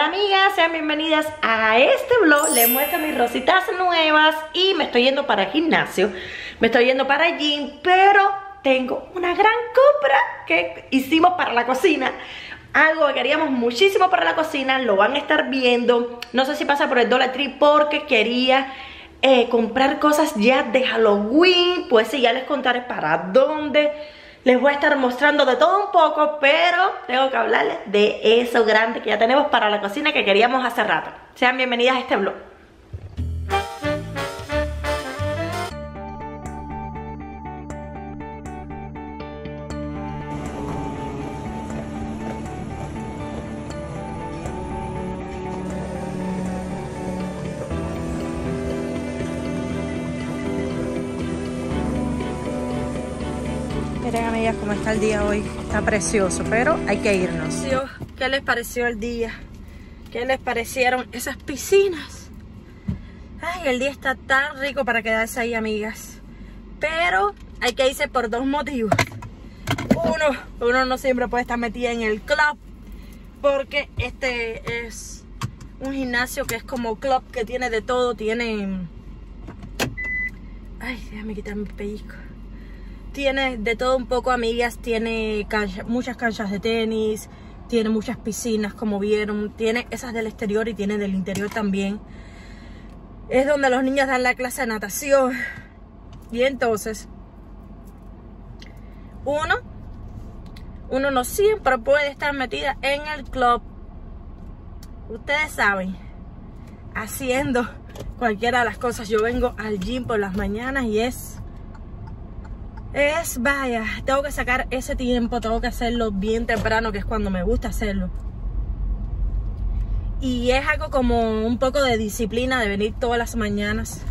Amigas, sean bienvenidas a este vlog Les muestro mis rositas nuevas Y me estoy yendo para el gimnasio Me estoy yendo para el gym Pero tengo una gran compra Que hicimos para la cocina algo que queríamos muchísimo para la cocina, lo van a estar viendo. No sé si pasa por el Dollar Tree porque quería eh, comprar cosas ya de Halloween. Pues sí, ya les contaré para dónde. Les voy a estar mostrando de todo un poco, pero tengo que hablarles de eso grande que ya tenemos para la cocina que queríamos hace rato. Sean bienvenidas a este vlog. Está el día hoy. Está precioso, pero hay que irnos. ¿Qué les pareció el día? ¿Qué les parecieron esas piscinas? Ay, el día está tan rico para quedarse ahí, amigas. Pero hay que irse por dos motivos. Uno, uno no siempre puede estar metida en el club. Porque este es un gimnasio que es como club que tiene de todo. Tiene... Ay, déjame quitar mi pellizco tiene de todo un poco, amigas. Tiene muchas canchas de tenis, tiene muchas piscinas, como vieron. Tiene esas del exterior y tiene del interior también. Es donde los niños dan la clase de natación. Y entonces, uno, uno no siempre puede estar metida en el club. Ustedes saben, haciendo cualquiera de las cosas. Yo vengo al gym por las mañanas y es es, vaya, tengo que sacar ese tiempo, tengo que hacerlo bien temprano, que es cuando me gusta hacerlo. Y es algo como un poco de disciplina de venir todas las mañanas.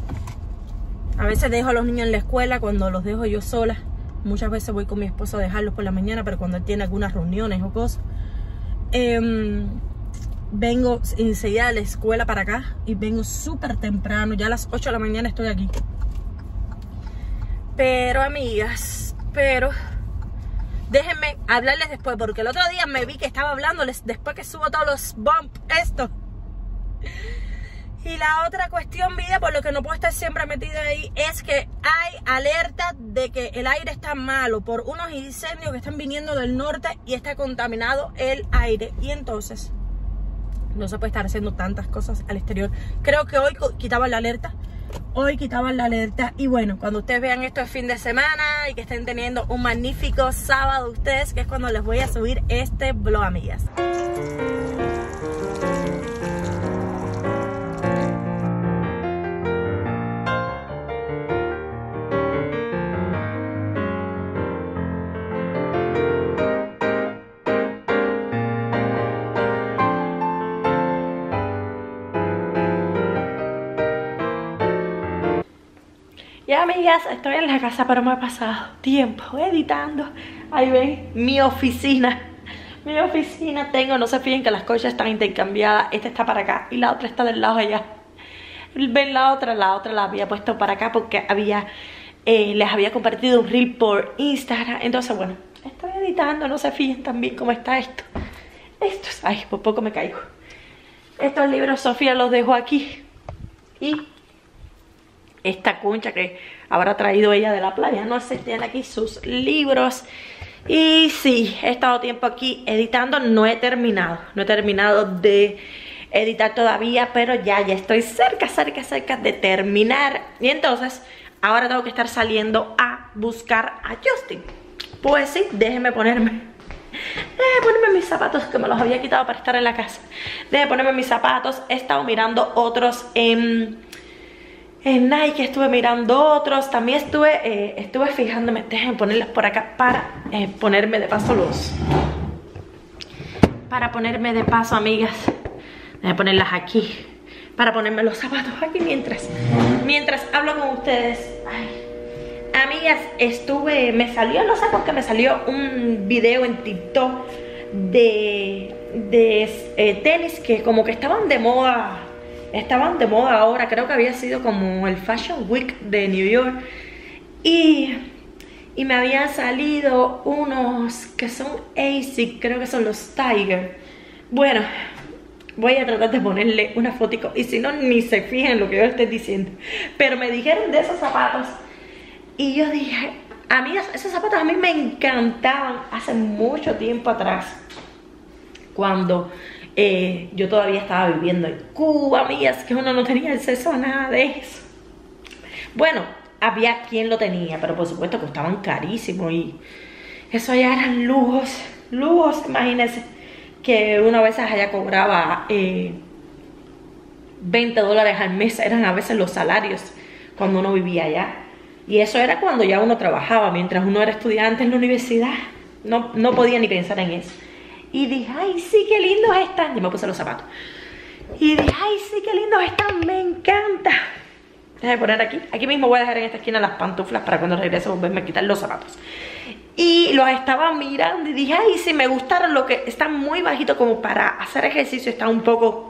A veces dejo a los niños en la escuela cuando los dejo yo sola. Muchas veces voy con mi esposo a dejarlos por la mañana, pero cuando él tiene algunas reuniones o cosas. Em, vengo enseguida de la escuela para acá y vengo súper temprano. Ya a las 8 de la mañana estoy aquí. Pero, amigas, pero déjenme hablarles después, porque el otro día me vi que estaba hablándoles después que subo todos los bumps, esto. Y la otra cuestión, vida, por lo que no puedo estar siempre metida ahí, es que hay alerta de que el aire está malo por unos incendios que están viniendo del norte y está contaminado el aire. Y entonces, no se puede estar haciendo tantas cosas al exterior. Creo que hoy quitaba la alerta hoy quitaban la alerta y bueno, cuando ustedes vean esto es fin de semana y que estén teniendo un magnífico sábado ustedes, que es cuando les voy a subir este vlog, amigas. Amigas, estoy en la casa pero me he pasado tiempo editando. Ahí ven mi oficina. Mi oficina tengo, no se fíjen que las cosas están intercambiadas. Esta está para acá y la otra está del lado allá. Ven la otra, la otra la había puesto para acá porque había eh, Les había compartido un reel por Instagram. Entonces bueno, estoy editando, no se fíjen también cómo está esto. Esto es, ay, por poco me caigo. Estos libros Sofía los dejo aquí. Y esta concha que habrá traído ella de la playa. No sé, tiene aquí sus libros. Y sí, he estado tiempo aquí editando, no he terminado, no he terminado de editar todavía, pero ya, ya estoy cerca, cerca, cerca de terminar. Y entonces, ahora tengo que estar saliendo a buscar a Justin. Pues sí, déjenme ponerme Déjenme ponerme mis zapatos que me los había quitado para estar en la casa. Déjenme ponerme mis zapatos. He estado mirando otros en en Nike estuve mirando otros, también estuve, eh, estuve fijándome, déjenme ponerlas por acá para eh, ponerme de paso los, para ponerme de paso amigas, déjenme ponerlas aquí, para ponerme los zapatos aquí mientras, mientras hablo con ustedes, amigas, estuve, me salió, no sé por qué me salió un video en TikTok de, de eh, tenis que como que estaban de moda estaban de moda ahora, creo que había sido como el Fashion Week de New York. Y, y me habían salido unos que son ASIC, creo que son los Tiger. Bueno, Voy a tratar de ponerle una fotico y si no, ni se fijen lo que yo estoy diciendo. Pero me dijeron de esos zapatos y yo dije, a mí esos zapatos a mí me encantaban hace mucho tiempo atrás. Cuando eh, yo todavía estaba viviendo en Cuba, amigas, que uno no tenía acceso a nada de eso. Bueno, había quien lo tenía, pero por supuesto costaban carísimo y eso ya eran lujos, lujos, imagínense que uno a veces allá cobraba 20 eh, dólares al mes, eran a veces los salarios cuando uno vivía allá. Y eso era cuando ya uno trabajaba, mientras uno era estudiante en la universidad. No, no podía ni pensar en eso. Y dije, ay, sí, qué lindos están. Y me puse los zapatos. Y dije, ay, sí, qué lindos están, me encanta. Déjame poner aquí. Aquí mismo voy a dejar en esta esquina las pantuflas para cuando regrese volverme a quitar los zapatos. Y los estaba mirando y dije, ay, sí, me gustaron lo que están muy bajitos como para hacer ejercicio, está un poco...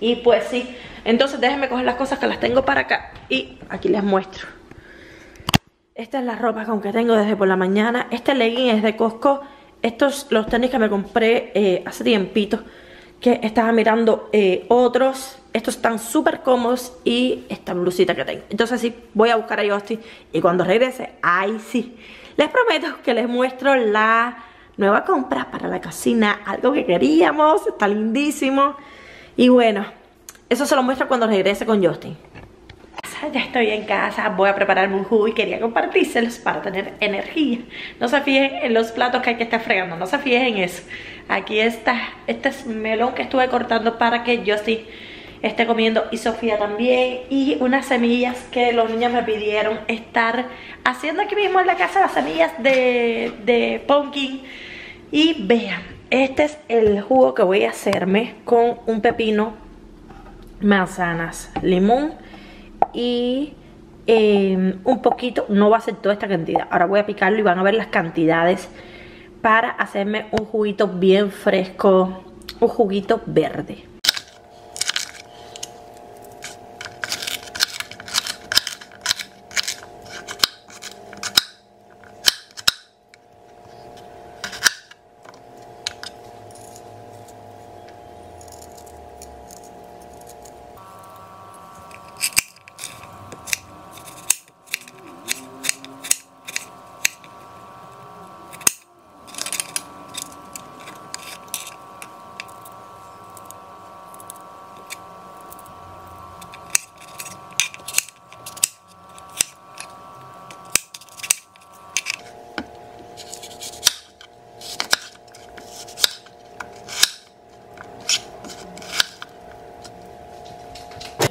Y pues sí, entonces déjenme coger las cosas que las tengo para acá y aquí les muestro. Esta es la ropa con que tengo desde por la mañana. Este legging es de Costco. Estos los tenis que me compré eh, hace tiempito. Que estaba mirando eh, otros. Estos están súper cómodos. Y esta blusita que tengo. Entonces sí, voy a buscar a Justin. Y cuando regrese, ahí sí les prometo que les muestro la nueva compra para la cocina, algo que queríamos, está lindísimo. Y bueno, eso se lo muestro cuando regrese con Justin. Ya estoy en casa, voy a prepararme un jugo y quería compartírselos para tener energía. No se fijen en los platos que hay que estar fregando, no se fijen en eso. Aquí está, este es melón que estuve cortando para que Justin esté comiendo y Sofía también y unas semillas que los niños me pidieron estar haciendo aquí mismo en la casa las semillas de, de pumpkin y vean este es el jugo que voy a hacerme con un pepino manzanas limón y em, un poquito no va a ser toda esta cantidad. Ahora voy a picarlo y van a ver las cantidades para hacerme un juguito bien fresco un juguito verde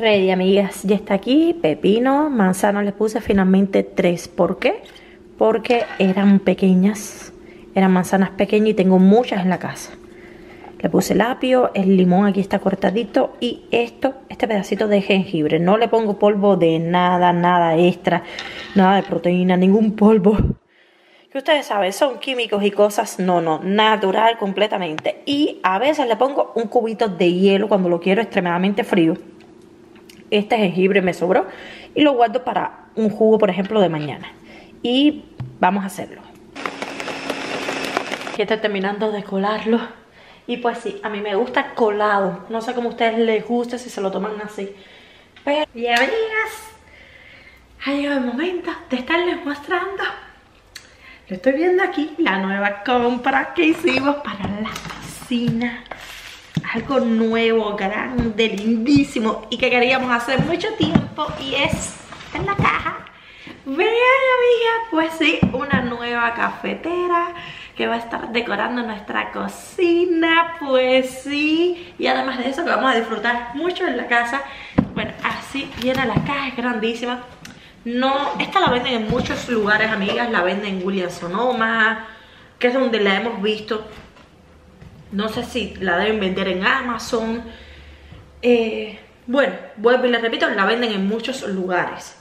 ready, amigas. Ya está aquí. Pepino, manzana les puse finalmente tres. ¿Por qué? Porque eran pequeñas. Eran manzanas pequeñas y tengo muchas en la casa. Le puse el apio, el limón aquí está cortadito y esto, este pedacito de jengibre. No le pongo polvo de nada, nada extra, nada de proteína, ningún polvo. Que ustedes saben, son químicos y cosas, no, no, natural completamente. Y a veces le pongo un cubito de hielo cuando lo quiero extremadamente frío este jengibre me sobró y lo guardo para un jugo, por ejemplo, de mañana. Y vamos a hacerlo. Aquí estoy terminando de colarlo. Y pues sí, a mí me gusta colado. No sé cómo a ustedes les gusta si se lo toman así. Pero, amigas, ha llegado el momento de estarles mostrando. Yo estoy viendo aquí la nueva compra que hicimos para la cocina algo nuevo, grande, lindísimo y que queríamos hacer mucho tiempo y es en la caja. Vean amiga, pues sí, una nueva cafetera que va a estar decorando nuestra cocina, pues sí. Y además de eso que vamos a disfrutar mucho en la casa. Bueno, así viene la caja, es grandísima. No, esta la venden en muchos lugares, amigas. La venden en William Sonoma, que es donde la hemos visto. No sé si la deben vender en Amazon. Eh, bueno, vuelvo y les repito, la venden en muchos lugares.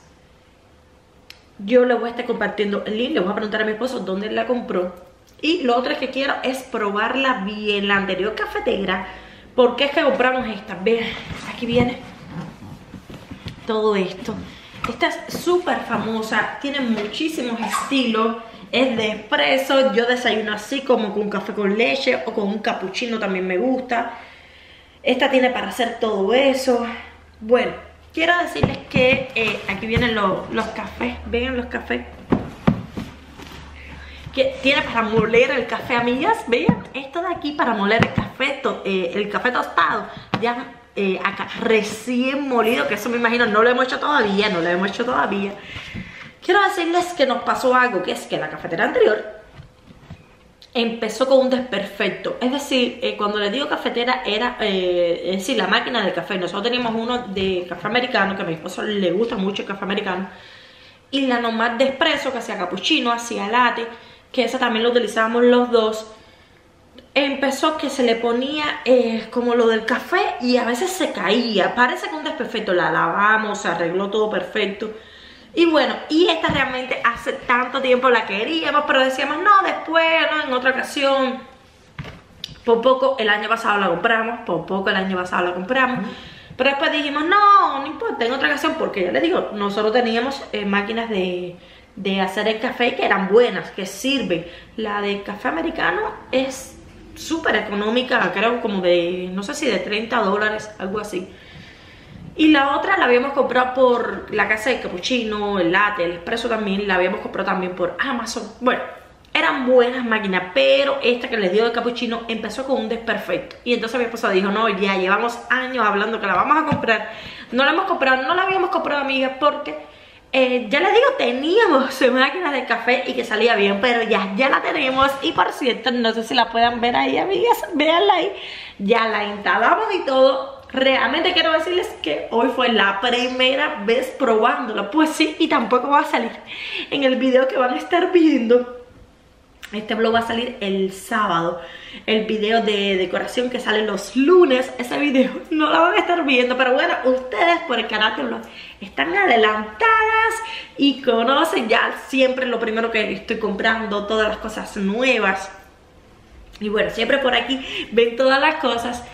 Yo les voy a estar compartiendo el link, le voy a preguntar a mi esposo dónde la compró. Y lo otro que quiero es probarla bien, la anterior cafetera. Porque es que compramos esta. Vean, aquí viene todo esto. Esta es súper famosa, tiene muchísimos estilos es de espresso. Yo desayuno así como con café con leche o con un cappuccino también me gusta. Esta tiene para hacer todo eso. Bueno, quiero decirles que eh, aquí vienen los cafés. Vean los cafés. Que tiene para moler el café, amigas. Vean, esto de aquí para moler el café, eh, el café tostado. Ya eh, acá recién molido, que eso me imagino no lo hemos hecho todavía, no lo hemos hecho todavía. Quiero decirles que nos pasó algo, que es que la cafetera anterior empezó con un desperfecto. Es decir, eh, cuando les digo cafetera era, eh, es decir, la máquina del café. Nosotros teníamos uno de café americano, que a mi esposo le gusta mucho el café americano. Y la normal de espresso, que hacía cappuccino, hacía latte, que esa también lo utilizábamos los dos. Empezó que se le ponía eh, como lo del café y a veces se caía. Parece que un desperfecto. La lavamos, se arregló todo perfecto y bueno, y esta realmente hace tanto tiempo la queríamos, pero decíamos, no, después, no, en otra ocasión. Por poco el año pasado la compramos, por poco el año pasado la compramos. Pero después dijimos, no, no importa, en otra ocasión, porque ya les digo, nosotros teníamos eh, máquinas de, de hacer el café que eran buenas, que sirven. La de café americano es súper económica, creo como de, no sé si de 30 dólares, algo así. Y la otra la habíamos comprado por la casa de cappuccino, el latte, el espresso también, la habíamos comprado también por Amazon. Bueno, eran buenas máquinas, pero esta que les dio de cappuccino empezó con un desperfecto. Y entonces mi esposa dijo, no, ya llevamos años hablando que la vamos a comprar. No la hemos comprado, no la habíamos comprado, amiga, porque eh, ya les digo, teníamos máquinas de café y que salía bien, pero ya, ya la tenemos. Y por cierto, no sé si la puedan ver ahí, amigas, véanla ahí. Ya la instalamos y todo realmente quiero decirles que hoy fue la primera vez probándola Pues sí, y tampoco va a salir en el video que van a estar viendo. Este vlog va a salir el sábado. El video de decoración que sale los lunes Ese video no lo van a estar viendo Pero bueno, ustedes por el canal de vlog están adelantadas Y conocen ya siempre lo primero que estoy comprando Todas las cosas nuevas. Y bueno, siempre por aquí ven todas las cosas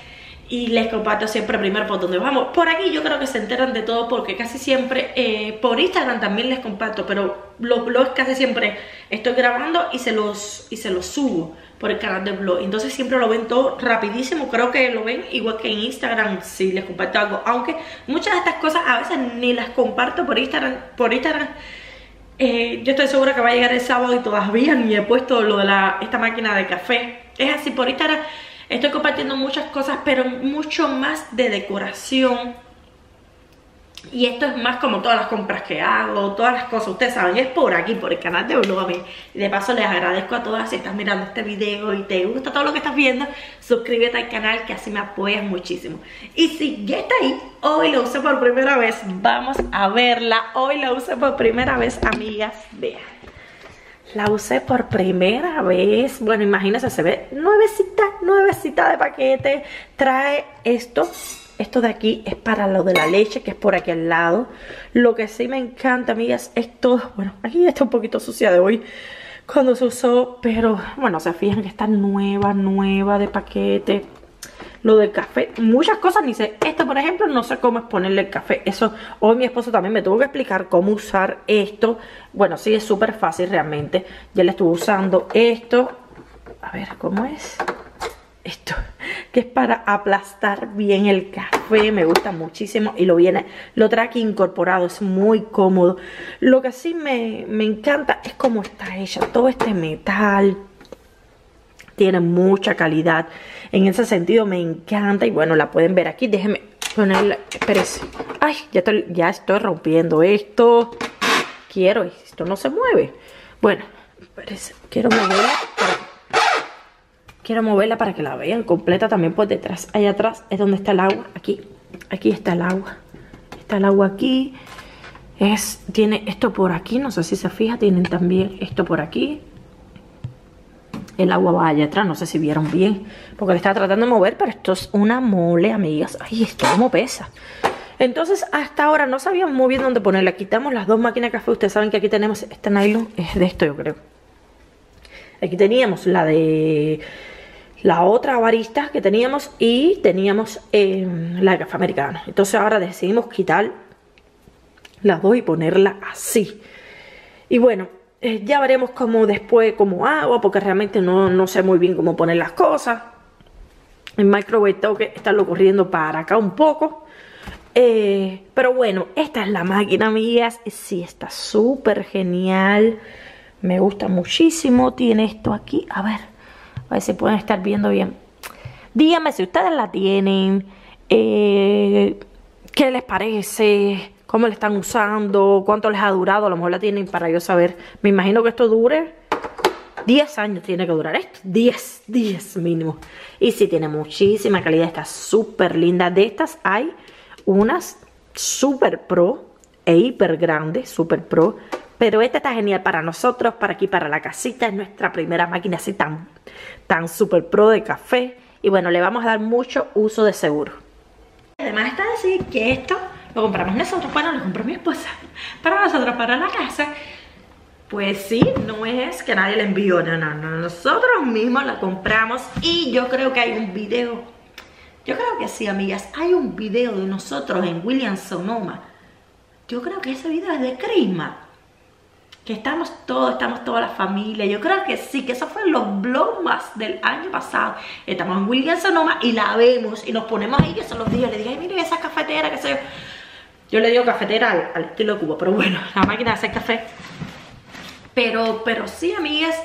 y les comparto siempre primero por donde vamos. Por aquí yo creo que se enteran de todo porque casi siempre, eh, por Instagram también les comparto, pero los blogs casi siempre estoy grabando y se los, y se los subo por el canal de blog. Entonces siempre lo ven todo rapidísimo, creo que lo ven igual que en Instagram si les comparto algo. Aunque muchas de estas cosas a veces ni las comparto por Instagram, por Instagram. Eh, yo estoy segura que va a llegar el sábado y todavía ni he puesto lo de la, esta máquina de café. Es así, por Instagram Estoy compartiendo muchas cosas, pero mucho más de decoración. Y esto es más como todas las compras que hago, todas las cosas, ustedes saben, es por aquí, por el canal de Blog. Y de paso les agradezco a todas si estás mirando este video y te gusta todo lo que estás viendo, suscríbete al canal que así me apoyas muchísimo. Y si ya está ahí, hoy lo usé por primera vez, vamos a verla. Hoy la usé por primera vez, amigas, vean. La usé por primera vez. Bueno, imagínense, se ve nuevecita, nuevecita de paquete. Trae esto. Esto de aquí es para lo de la leche, que es por aquí al lado. Lo que sí me encanta, amigas, es todo... Bueno, aquí está un poquito sucia de hoy cuando se usó, pero bueno, se fijan que está nueva, nueva de paquete lo del café, muchas cosas ni sé. Esto, por ejemplo, no sé cómo es ponerle el café. Eso, hoy mi esposo también me tuvo que explicar cómo usar esto. Bueno, sí, es súper fácil realmente. Ya le estuve usando esto. A ver, ¿cómo es? Esto, que es para aplastar bien el café, me gusta muchísimo y lo viene, lo trae aquí incorporado, es muy cómodo. Lo que sí me, me encanta es cómo está hecha, todo este metal, tiene mucha calidad. En ese sentido me encanta y bueno, la pueden ver aquí. Déjenme ponerla, espérense. Ay, ya estoy, ya estoy rompiendo esto. Quiero, esto no se mueve. Bueno, espérense, quiero moverla quiero moverla para que la vean completa también por detrás. Allá atrás es donde está el agua, aquí, aquí está el agua. Está el agua aquí. Es, tiene esto por aquí, no sé si se fija, tienen también esto por aquí el agua va allá atrás, no sé si vieron bien, porque le estaba tratando de mover, pero esto es una mole, amigas. Ay, esto como pesa. Entonces, hasta ahora no sabíamos muy bien dónde ponerla. Quitamos las dos máquinas de café. Ustedes saben que aquí tenemos este nylon, es de esto yo creo. Aquí teníamos la de la otra barista que teníamos y teníamos em, la de café americano. Entonces ahora decidimos quitar las dos y ponerla así. Y bueno, eh, ya veremos cómo después, cómo hago, porque realmente no, no sé muy bien cómo poner las cosas. El microwave tengo que estarlo corriendo para acá un poco. Eh, pero bueno, esta es la máquina, amigas. Sí, está súper genial. Me gusta muchísimo. Tiene esto aquí. A ver, a ver si pueden estar viendo bien. Díganme si ustedes la tienen. Eh, ¿Qué les parece? ¿Cómo la están usando? ¿Cuánto les ha durado? A lo mejor la tienen para yo saber. Me imagino que esto dure 10 años tiene que durar esto. 10, 10 mínimo. Y si tiene muchísima calidad. Está súper linda. De estas hay unas super pro e hiper grandes. Super pro. Pero esta está genial para nosotros, para aquí, para la casita. Es nuestra primera máquina así tan, tan super pro de café. Y bueno, le vamos a dar mucho uso de seguro. Además está decir que esto lo compramos nosotros. Bueno, lo compró mi esposa. Para nosotros, para la casa. Pues sí, no es que nadie le envió, no, no, no, nosotros mismos la compramos y yo creo que hay un video, yo creo que sí, amigas, hay un video de nosotros en Williams Sonoma, yo creo que ese video es de Crisma, que estamos todos, estamos toda la familia, yo creo que sí, que eso fue los vlogs más del año pasado, estamos en Williams Sonoma y la vemos y nos ponemos ahí, que son los días, le dije, ay, mire esa cafetera, que sé yo, yo le digo cafetera al, al estilo de pero bueno, la máquina de hacer café. Pero, pero sí, amigas,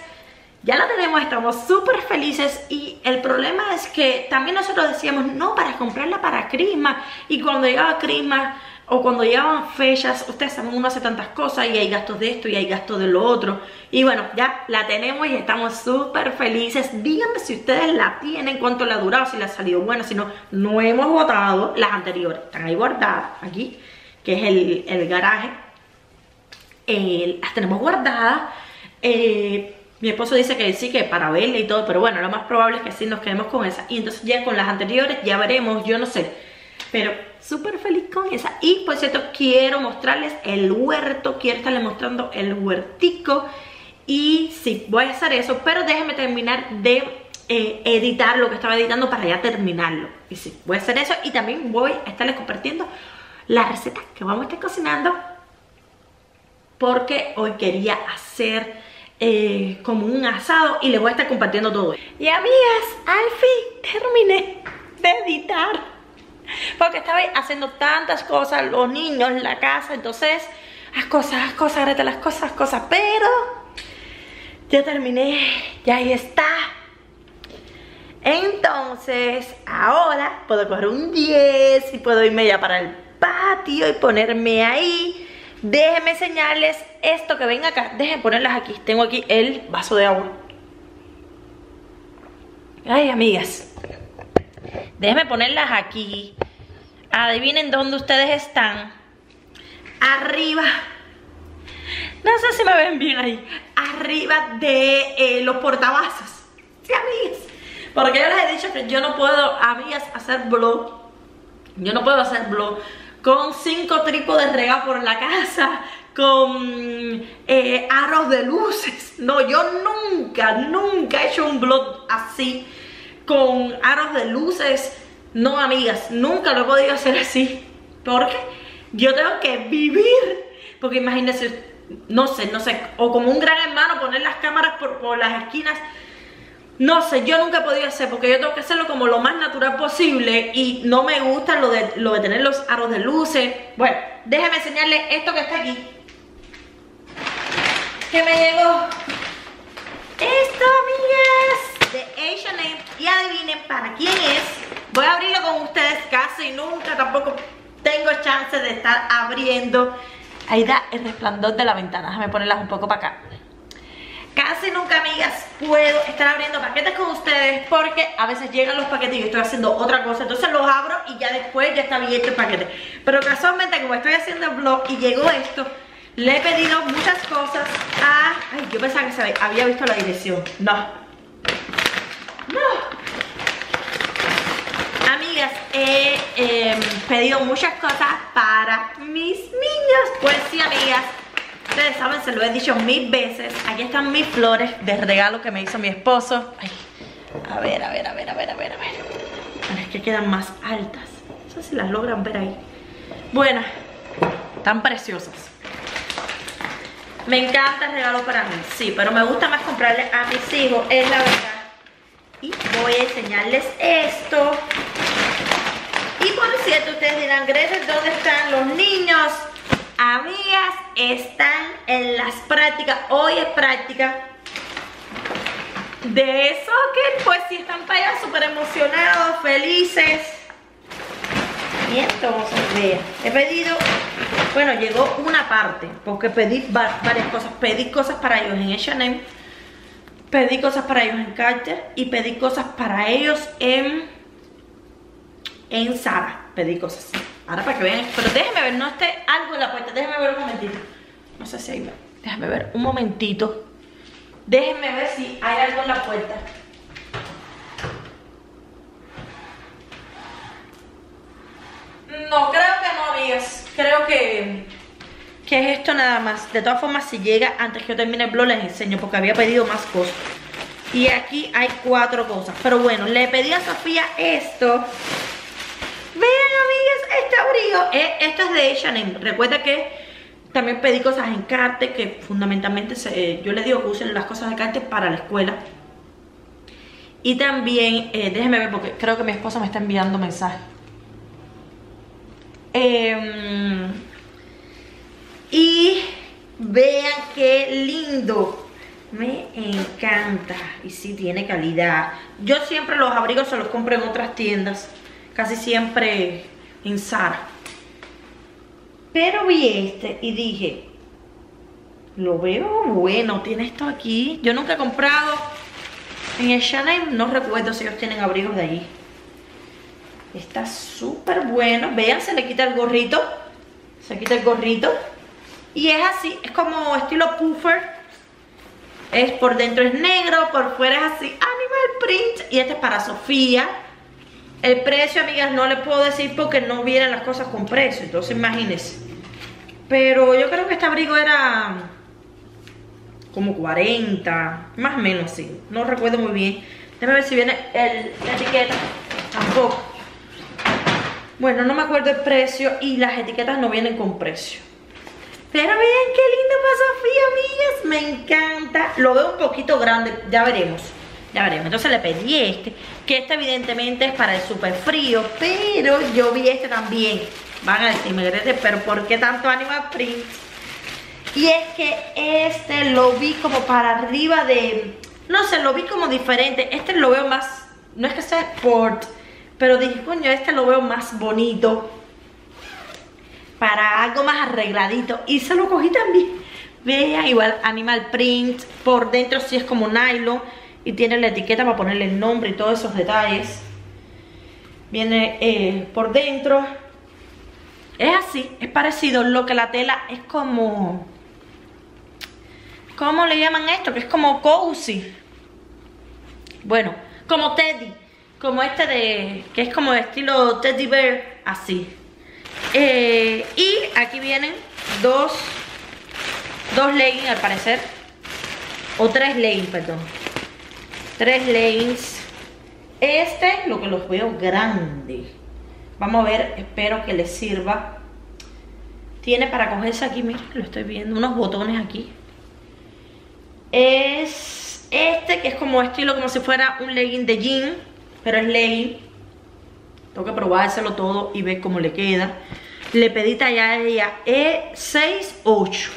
ya la tenemos, estamos súper felices y el problema es que también nosotros decíamos, no, para comprarla para Crisma y cuando llegaba Crisma o cuando llegaban fechas, ustedes saben, uno hace tantas cosas y hay gastos de esto y hay gastos de lo otro y bueno, ya la tenemos y estamos súper felices, díganme si ustedes la tienen, cuánto le ha durado, si le ha salido bueno, si no, no hemos votado las anteriores, están ahí guardadas aquí, que es el, el garaje eh, las tenemos guardadas. Eh, mi esposo dice que sí, que para verla y todo, pero bueno, lo más probable es que sí nos quedemos con esa. Y entonces ya con las anteriores ya veremos, yo no sé. Pero súper feliz con esa. Y por cierto, quiero mostrarles el huerto, quiero estarles mostrando el huertico. Y sí, voy a hacer eso, pero déjenme terminar de eh, editar lo que estaba editando para ya terminarlo. Y sí, voy a hacer eso y también voy a estarles compartiendo la receta que vamos a estar cocinando porque hoy quería hacer eh, como un asado y les voy a estar compartiendo todo. Y amigas, al fin terminé de editar. Porque estaba haciendo tantas cosas, los niños, la casa, entonces, las cosas, las cosas, Greta, las cosas, las cosas, pero ya terminé, ya ahí está. Entonces, ahora puedo coger un 10 y puedo irme ya para el patio y ponerme ahí Déjenme enseñarles esto que ven acá. Déjenme ponerlas aquí. Tengo aquí el vaso de agua. Ay, amigas. Déjenme ponerlas aquí. Adivinen dónde ustedes están. Arriba. No sé si me ven bien ahí. Arriba de eh, los portavasos. Sí, amigas. Porque yo les he dicho que yo no puedo, amigas, hacer blog. Yo no puedo hacer blog con cinco trípodes regados por la casa, con eh, aros de luces. No, yo nunca, nunca he hecho un blog así, con aros de luces. No, amigas, nunca lo he podido hacer así. Porque yo tengo que vivir. Porque imagínense, no sé, no sé, o como un gran hermano poner las cámaras por, las esquinas no sé, yo nunca he podido hacer porque yo tengo que hacerlo como lo más natural posible y no me gusta lo de, de tener los aros de luces. Bueno, déjenme enseñarles esto que está aquí. Que me llegó. Esto, amigas, de Asian Y adivinen para quién es. Voy a abrirlo con ustedes casi nunca, tampoco tengo chance de estar abriendo. Ahí da el resplandor de la ventana. Déjame ponerlas un poco para acá. Casi nunca, amigas, puedo estar abriendo paquetes con ustedes porque a veces llegan los paquetes y yo estoy haciendo otra cosa. Entonces los abro y ya después ya está abierto el paquete. Pero casualmente, como estoy haciendo el vlog y llegó esto, le he pedido muchas cosas a... Ay, yo pensaba que había visto la dirección. No. Amigas, he em, pedido muchas cosas para mis niños. Pues sí, amigas, Ustedes saben, se lo he dicho mil veces. Aquí están mis flores de regalo que me hizo mi esposo. a ver, a ver, a ver, a ver, a ver, a ver. es que quedan más altas. No sé si las logran ver ahí. Bueno, están preciosas. Me encanta el regalo para mí, sí, pero me gusta más comprarle a mis hijos, es la verdad. Y voy a enseñarles esto. Y por cierto, ustedes dirán, Gretel, ¿dónde están los niños? Amigas, están en las prácticas. Hoy es práctica de que pues si están para allá súper emocionados, felices. Y entonces, vean, he pedido, bueno, llegó una parte, porque pedí varias cosas. Pedí cosas para ellos en H&M, pedí cosas para ellos en Carter y pedí cosas para ellos en, en Sara. Pedí cosas. Ahora para que vean, pero déjenme ver, no esté algo en la puerta, déjenme ver un momentito. No sé si hay, déjenme ver un momentito. Déjenme ver si hay algo en la puerta. No, creo que no, amigas. Creo que, que es esto nada más. De todas formas, si llega antes que yo termine el blog, les enseño porque había pedido más cosas. Y aquí hay cuatro cosas. Pero bueno, le pedí a Sofía esto. Vean, amigas, este abrigo. Eh, esto es de H&M. Recuerda que también pedí cosas en Carte, que fundamentalmente se, yo le digo que usen las cosas de Carte para la escuela. Y también, eh, déjenme ver porque creo que mi esposa me está enviando mensajes. Em, y vean qué lindo. Me encanta. Y sí, tiene calidad. Yo siempre los abrigos se los compro en otras tiendas. Casi siempre en Zara. Pero vi este y dije, lo veo bueno, tiene esto aquí. Yo nunca he comprado en el Chanel, no recuerdo si ellos tienen abrigos de allí. Está súper bueno. Vean, se le quita el gorrito. Se quita el gorrito. Y es así, es como estilo puffer. Es por dentro es negro, por fuera es así, animal print. Y este es para Sofía. El precio, amigas, no les puedo decir porque no vienen las cosas con precio. Entonces, imagínense. Pero yo creo que este abrigo era como 40, más o menos, sí. No recuerdo muy bien. Déjame ver si viene el, la etiqueta. Tampoco. Bueno, no me acuerdo el precio y las etiquetas no vienen con precio. Pero vean qué lindo para Sofía, amigas. Me encanta. Lo veo un poquito grande, ya veremos. Ya veremos. Entonces le pedí este, que este evidentemente es para el super frío, pero yo vi este también. Van a decirme, pero ¿por qué tanto Animal Print? Y es que este lo vi como para arriba de... No sé, lo vi como diferente. Este lo veo más... No es que sea sport, pero dije, coño, este lo veo más bonito. Para algo más arregladito. Y se lo cogí también. Vean, igual Animal Print. Por dentro sí es como nylon y tiene la etiqueta para ponerle el nombre y todos esos detalles. Viene eh, por dentro. Es así, es parecido, lo que la tela es como... ¿Cómo le llaman esto? Que es como cozy. Bueno, como teddy. Como este de... Que es como estilo teddy bear, así. Eh, y aquí vienen dos... Dos leggings al parecer. O tres leggings, perdón tres lanes. Este, lo que los veo grande. Vamos a ver, espero que les sirva. Tiene para cogerse aquí, miren, lo estoy viendo, unos botones aquí. Es este, que es como estilo, como si fuera un legging de jean, pero es legging. Tengo que probárselo todo y ver cómo le queda. Le pedí talla a ella E68.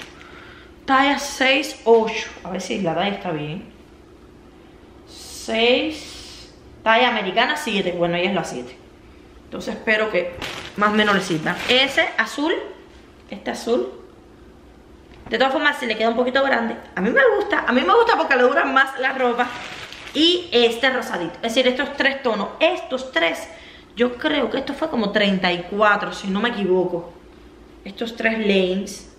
Talla 6-8. A ver si la talla está bien. 6, talla americana 7, bueno ella es la 7. Entonces espero que más o menos le sirva. Ese azul, este azul. De todas formas, si le queda un poquito grande, a mí me gusta, a mí me gusta porque le duran más la ropa. Y este rosadito, es decir, estos tres tonos, estos tres, yo creo que esto fue como 34, si no me equivoco. Estos tres lanes.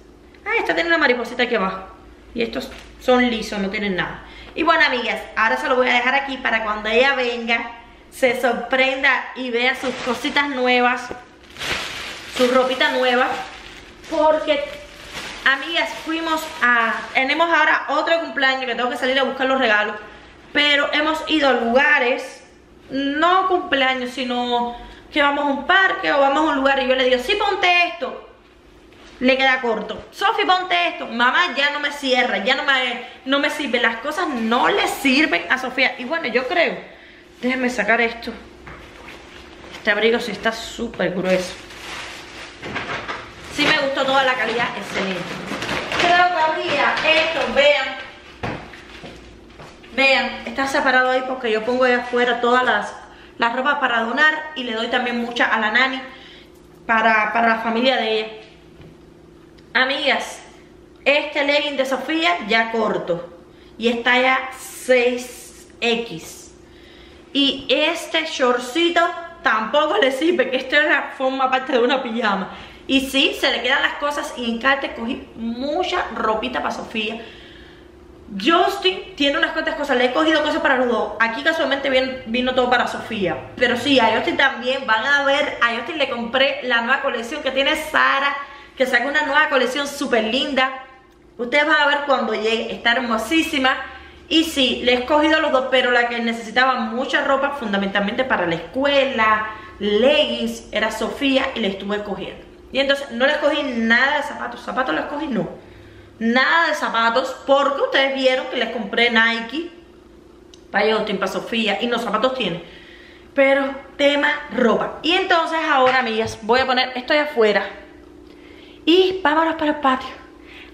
Ah, esta tiene una mariposita aquí abajo. Y estos son lisos, no tienen nada. Y bueno, amigas, ahora se lo voy a dejar aquí para cuando ella venga, se sorprenda y vea sus cositas nuevas, su ropita nueva. Porque, amigas, fuimos a... Tenemos ahora otro cumpleaños que tengo que salir a buscar los regalos. Pero hemos ido a lugares, no cumpleaños, sino que vamos a un parque o vamos a un lugar y yo le digo, sí, ponte esto le queda corto. Sofi, ponte esto. Mamá ya no me cierra, ya no me, no me sirve. Las cosas no le sirven a Sofía. Y bueno, yo creo Déjenme sacar esto. Este abrigo sí está súper grueso. Sí me gustó toda la calidad, excelente. Creo que habría esto, vean. Vean, está separado ahí porque yo pongo ahí afuera todas las, las ropas para donar y le doy también mucha a la nani para, para la familia de ella. Amigas, este legging de Sofía ya corto y está ya 6X. Y este shortcito tampoco le sirve, que esto forma parte de una pijama. Y sí, se le quedan las cosas y en Carte cogí mucha ropita para Sofía. Justin tiene unas cuantas cosas, le he cogido cosas para los dos. Aquí casualmente vino, todo para Sofía. Pero sí, a Justin también van a ver, a Justin le compré la nueva colección que tiene Sara, que saca una nueva colección súper linda. Ustedes van a ver cuando llegue, está hermosísima. Y sí, le he escogido los dos, pero la que necesitaba mucha ropa, fundamentalmente para la escuela, leggings, era Sofía y le estuve cogiendo. Y entonces no le escogí nada de zapatos, zapatos le escogí no. Nada de zapatos, porque ustedes vieron que les compré Nike para Justin, para Sofía, y los zapatos tienen. Pero tema ropa. Y entonces ahora, amigas, voy a poner esto de afuera. Y vámonos para el patio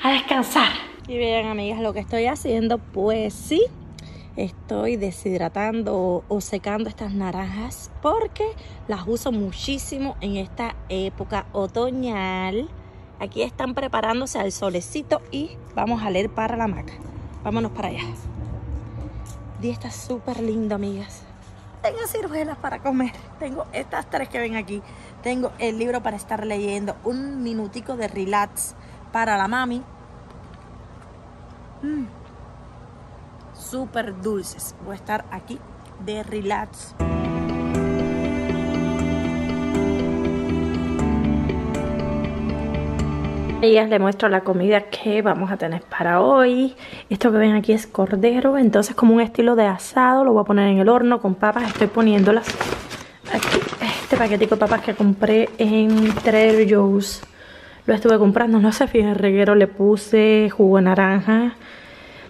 a descansar. Y vean amigas lo que estoy haciendo, pues sí, estoy deshidratando o secando estas naranjas porque las uso muchísimo en esta época otoñal. Aquí están preparándose al solecito y vamos a leer para la maca. Vámonos para allá. día está súper lindo, amigas. Tengo ciruelas para comer. Tengo estas tres que ven aquí. Tengo el libro para estar leyendo. Un minutico de relax para la mami Mm. Súper dulces. Voy a estar aquí de relax. Ellas le muestro la comida que vamos a tener para hoy. Esto que ven aquí es cordero, entonces como un estilo de asado. Lo voy a poner en el horno con papas. Estoy poniéndolas aquí. Este paquetico de papas que compré en Trader Joe's. Lo estuve comprando, no sé, fíjense, reguero le puse jugo de naranja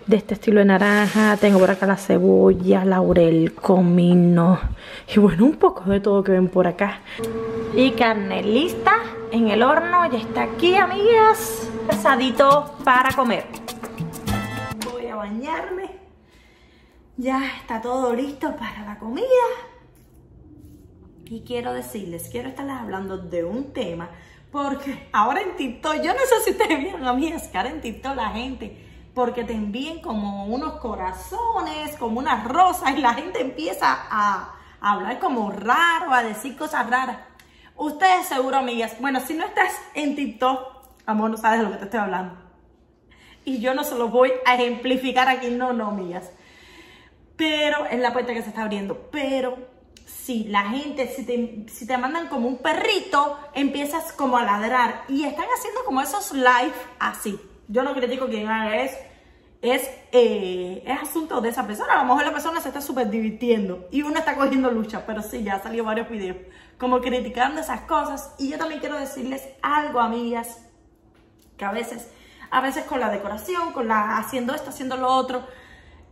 de este estilo de naranja. Tengo por acá la cebolla, laurel, comino y bueno, un poco de todo que ven por acá. Y carne lista en el horno, ya está aquí, amigas. Pesadito para comer. Voy a bañarme. Ya está todo listo para la comida. Y quiero decirles, quiero estarles hablando de un tema porque ahora en TikTok, yo no sé si ustedes vieron a mí, que ahora en TikTok la gente porque te envíen como unos corazones, como unas rosas y la gente empieza a, hablar como raro, a decir cosas raras. Ustedes seguro, amigas, bueno, si no estás en TikTok, amor, no sabes de lo que te estoy hablando. Y yo no se lo voy a ejemplificar aquí, no, no, amigas. Pero es la puerta que se está abriendo. Pero si la gente, si te, si te mandan como un perrito, empiezas como a ladrar. Y están haciendo como esos live así. Yo no critico quien haga eso. Es, eh, es asunto de esa persona. A lo mejor la persona se está súper divirtiendo y uno está cogiendo lucha. Pero sí, ya salido varios videos como criticando esas cosas. Y yo también quiero decirles algo, amigas, que a veces, a veces con la decoración, con la haciendo esto, haciendo lo otro,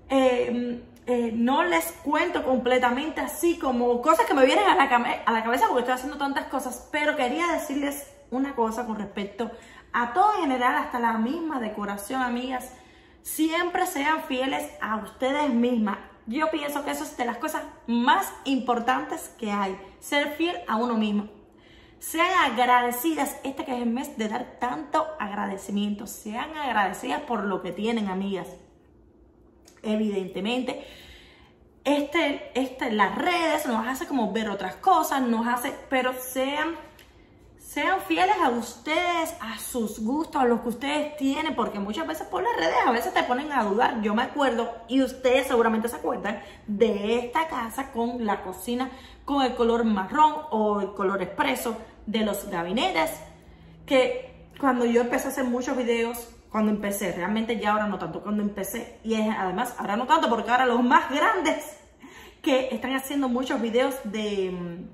eh, eh, no les cuento completamente así como cosas que me vienen a la, a la cabeza porque estoy haciendo tantas cosas. Pero quería decirles una cosa con respecto a todo en general, hasta la misma decoración, amigas, siempre sean fieles a ustedes mismas. Yo pienso que eso es de las cosas más importantes que hay, ser fiel a uno mismo. Sean agradecidas, este que es el mes de dar tanto agradecimiento, sean agradecidas por lo que tienen, amigas. Evidentemente, este, este, las redes nos hace como ver otras cosas, nos hace, pero sean sean fieles a ustedes, a sus gustos, a lo que ustedes tienen, porque muchas veces por las redes a veces te ponen a dudar. Yo me acuerdo, y ustedes seguramente se acuerdan, de esta casa con la cocina con el color marrón o el color expreso de los gabinetes, que cuando yo empecé a hacer muchos videos, cuando empecé, realmente ya ahora no tanto, cuando empecé, y además ahora no tanto, porque ahora los más grandes que están haciendo muchos videos de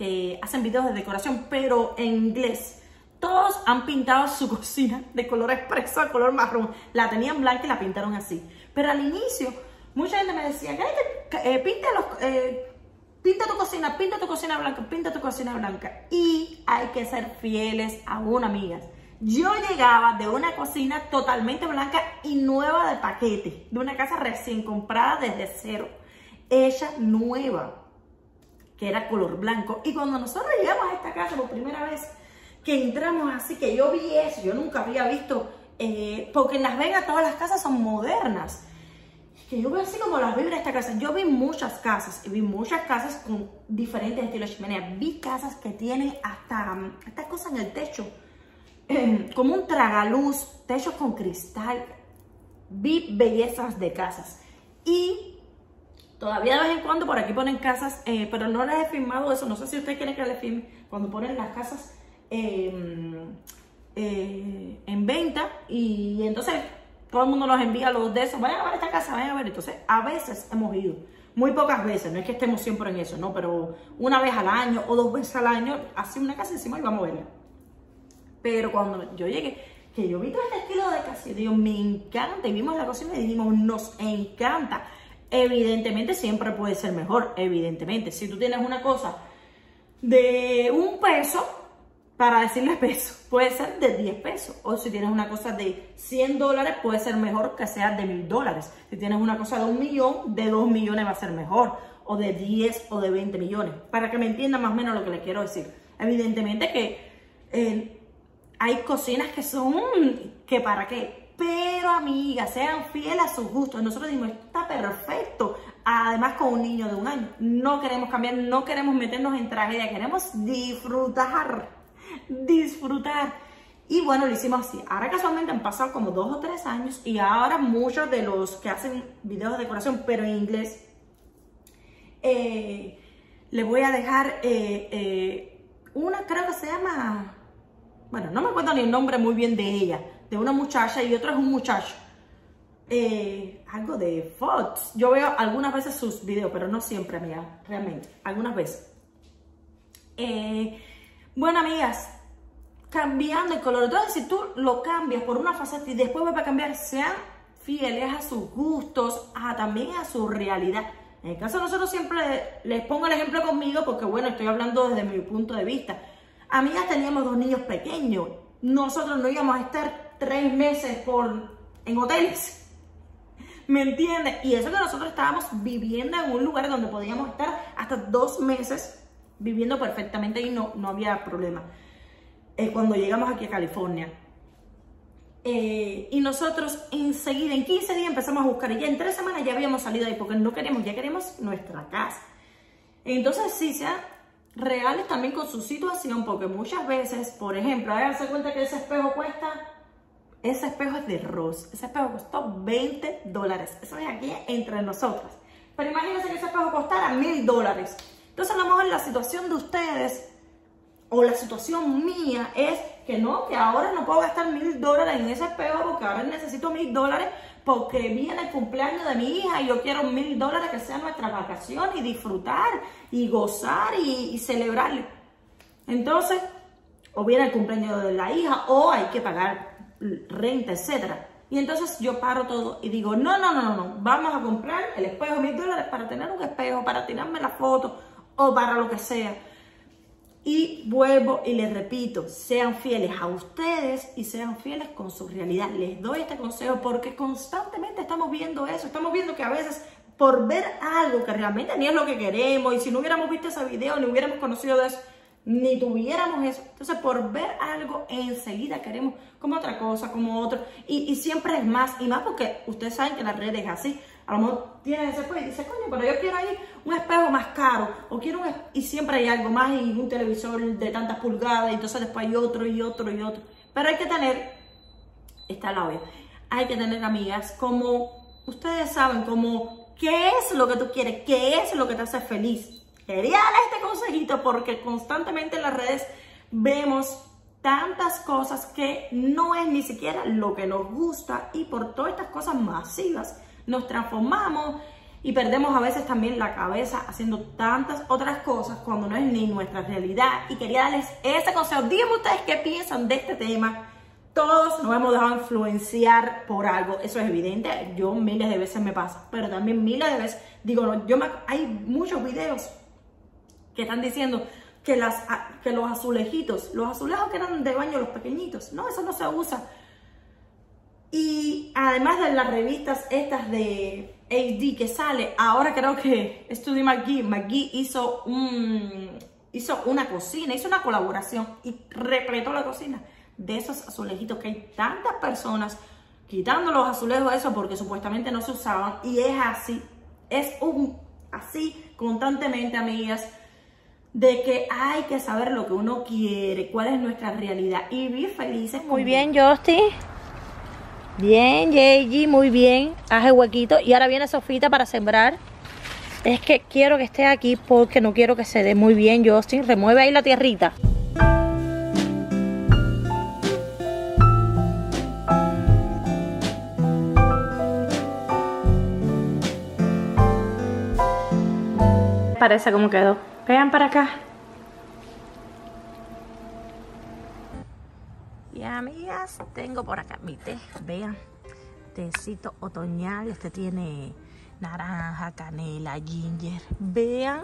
que hacen videos de decoración, pero en inglés. Todos han pintado su cocina de color expreso a color marrón. La tenían blanca y la pintaron así. Pero al inicio, Mucha gente me decía, eh, pinta, los, eh, pinta tu cocina, pinta tu cocina blanca, pinta tu cocina blanca. Y hay que ser fieles a una, amigas. Yo llegaba de una cocina totalmente blanca y nueva de paquete, de una casa recién comprada desde cero, hecha nueva, que era color blanco. Y cuando nosotros llegamos a esta casa por primera vez, que entramos así, que yo vi eso, yo nunca había visto, eh, porque en Las Vegas todas las casas son modernas. Que yo veo así como las vibras de esta casa. Yo vi muchas casas, y vi muchas casas con diferentes estilos de chimenea. Vi casas que tienen hasta esta cosa en el techo Em, como un tragaluz, techos con cristal. Vi bellezas de casas. Y todavía de vez en cuando por aquí ponen casas, eh, pero no les he filmado eso. No sé si ustedes quieren que les filme cuando ponen las casas em, eh, en venta. Y entonces todo el mundo nos envía los de esos. Vayan a ver esta casa, vayan a ver. Entonces, a veces hemos ido. Muy pocas veces, no es que estemos siempre en eso, ¿no? Pero una vez al año o dos veces al año, así una casa encima y vamos a verla. Pero cuando yo llegué, que yo vi todo este estilo de casa, digo, me encanta. Y vimos la cocina y dijimos, nos encanta. Evidentemente siempre puede ser mejor, evidentemente. Si tú tienes una cosa de un peso, para decirle peso, puede ser de 10 pesos. O si tienes una cosa de 100 dólares, puede ser mejor que sea de 1000 dólares. Si tienes una cosa de un millón, de 2 millones va a ser mejor. O de 10 o de 20 millones. Para que me entiendan más o menos lo que les quiero decir. Evidentemente que... Eh, hay cocinas que son, que para qué. Pero amigas, sean fieles a sus gustos. Nosotros decimos, está perfecto. Además con un niño de un año. No queremos cambiar, no queremos meternos en tragedia. Queremos disfrutar. Disfrutar. Y bueno, lo hicimos así. Ahora casualmente han pasado como dos o tres años y ahora muchos de los que hacen videos de decoración, pero en inglés, eh, les voy a dejar eh, eh, una, creo que se llama bueno, no me acuerdo ni el nombre muy bien de ella, de una muchacha y otro es un muchacho. Eh, algo de Fox. Yo veo algunas veces sus videos, pero no siempre, amiga, realmente, algunas veces. Eh, bueno, amigas, cambiando el color. Entonces, si tú lo cambias por una faceta y después va a cambiar, sean fieles a sus gustos, a también a su realidad. En el caso de nosotros siempre les pongo el ejemplo conmigo porque, bueno, estoy hablando desde mi punto de vista. Amigas, teníamos dos niños pequeños. Nosotros no íbamos a estar tres meses por, en hoteles. ¿Me entiendes? Y eso que nosotros estábamos viviendo en un lugar donde podíamos estar hasta dos meses viviendo perfectamente y no, no había problema. Eh, cuando llegamos aquí a California. Eh, y nosotros enseguida, en 15 días empezamos a buscar y ya en tres semanas ya habíamos salido ahí porque no queremos, ya queremos nuestra casa. Entonces sí, se ha reales también con su situación, porque muchas veces, por ejemplo, háganse cuenta que ese espejo cuesta, ese espejo es de Ross, ese espejo costó 20 dólares, eso es aquí entre nosotras. Pero imagínense que ese espejo costara mil dólares. Entonces a lo mejor la situación de ustedes o la situación mía es que no, que ahora no puedo gastar mil dólares en ese espejo porque ahora necesito mil dólares porque viene el cumpleaños de mi hija y yo quiero mil dólares que sea nuestra vacación y disfrutar y gozar y, celebrar. Entonces, o viene el cumpleaños de la hija o hay que pagar renta, etcétera. Y entonces yo paro todo y digo, no, no, no, no, vamos a comprar el espejo mil dólares para tener un espejo, para tirarme la foto o para lo que sea. Y vuelvo y les repito, sean fieles a ustedes y sean fieles con su realidad. Les doy este consejo porque constantemente estamos viendo eso, estamos viendo que a veces por ver algo que realmente ni es lo que queremos y si no hubiéramos visto ese video, ni hubiéramos conocido de eso, ni tuviéramos eso. Entonces, por ver algo, enseguida queremos como otra cosa, como otro. Y, y siempre es más, y más porque ustedes saben que las redes es así. A lo mejor tienen ese espejo y dice, coño, pero yo quiero ahí un espejo más caro. O quiero un y siempre hay algo más y un televisor de tantas pulgadas. Y entonces después hay otro y otro y otro. Pero hay que tener, está la obvia, hay que tener amigas como, ustedes saben, como, ¿qué es lo que tú quieres? ¿Qué es lo que te hace feliz? Quería darle este consejito porque constantemente en las redes vemos tantas cosas que no es ni siquiera lo que nos gusta y por todas estas cosas masivas nos transformamos y perdemos a veces también la cabeza haciendo tantas otras cosas cuando no es ni nuestra realidad. Y quería darles ese consejo. Díganme ustedes qué piensan de este tema. todos nos hemos dejado influenciar por algo, eso es evidente, yo miles de veces me pasa, pero también miles de veces, digo, yo me, hay muchos videos que están diciendo que, las, que los azulejitos, los azulejos que eran de baño, los pequeñitos, no, eso no se usa. Y además de las revistas estas de AD que sale, ahora creo que Studio McGee, McGee hizo, un, hizo una cocina, hizo una colaboración y repletó la cocina de esos azulejitos que hay tantas personas quitando los azulejos eso porque supuestamente no se usaban y es así, es un así constantemente, amigas, de que hay que saber lo que uno quiere, cuál es nuestra realidad y vivir felices. Muy bien, Justin. Bien, JG, muy bien. Haz el huequito. Y ahora viene Sofita para sembrar. Es que quiero que esté aquí porque no quiero que se dé muy bien, Justin. Remueve ahí la tierrita. parece como quedó. Vean para acá. Y amigas, tengo por acá mi té. Vean, tecito otoñal. Este tiene naranja, canela, ginger. Vean,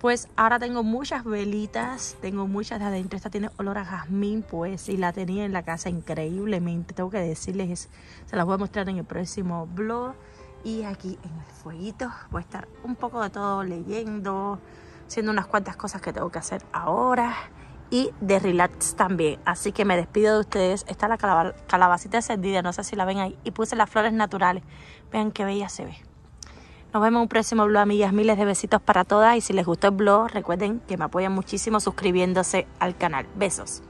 pues ahora tengo muchas velitas. Tengo muchas de adentro. Esta tiene olor a jazmín, pues. Y la tenía en la casa increíblemente. Tengo que decirles, se las voy a mostrar en el próximo vlog. Y aquí en el fueguito voy a estar un poco de todo leyendo, haciendo unas cuantas cosas que tengo que hacer ahora y de relax también. Así que me despido de ustedes. Está la calabacita encendida, no sé si la ven ahí. Y puse las flores naturales. Vean qué bella se ve. Nos vemos en un próximo vlog, amigas. Miles de besitos para todas. Y si les gustó el vlog, recuerden que me apoyan muchísimo suscribiéndose al canal. Besos.